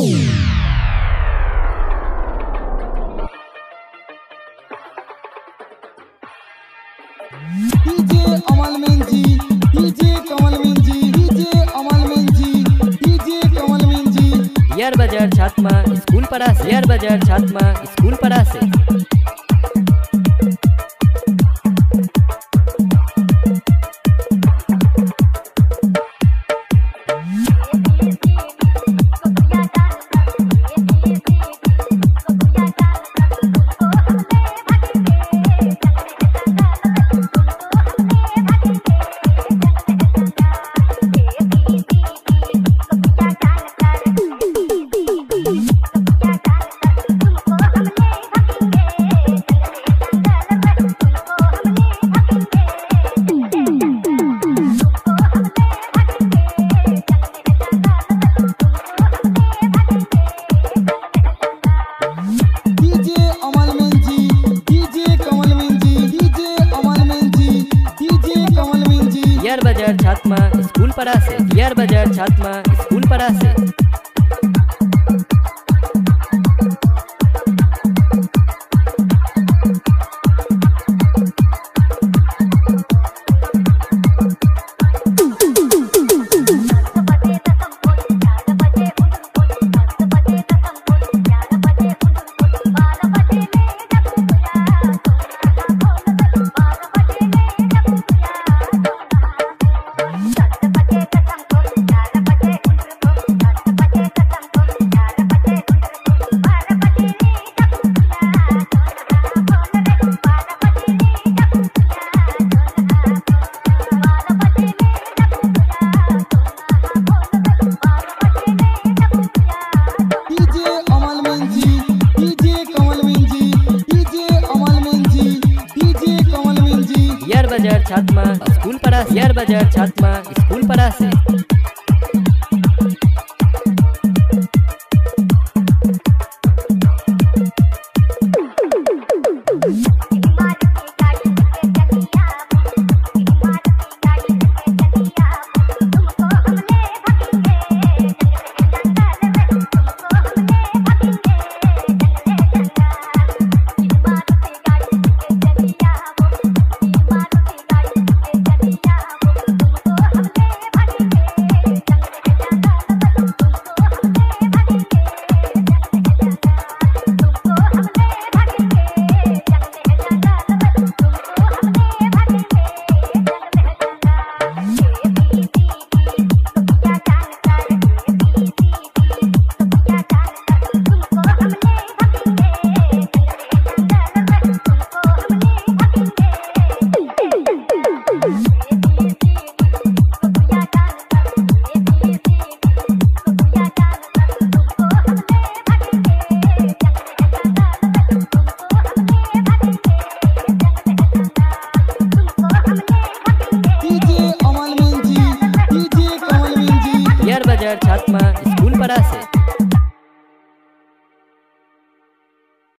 DJ से यार बाज़ार छात्मा स्कूल पड़ा अमल छात्मा स्कूल पड़ा से डियर बाज़ार छात्मा स्कूल पड़ा से बाज़ार छात्मा स्कूल पड़ा यार बाज़ार छात्मा स्कूल पड़ा अमल मेंजी स्कूल कमल मेंजी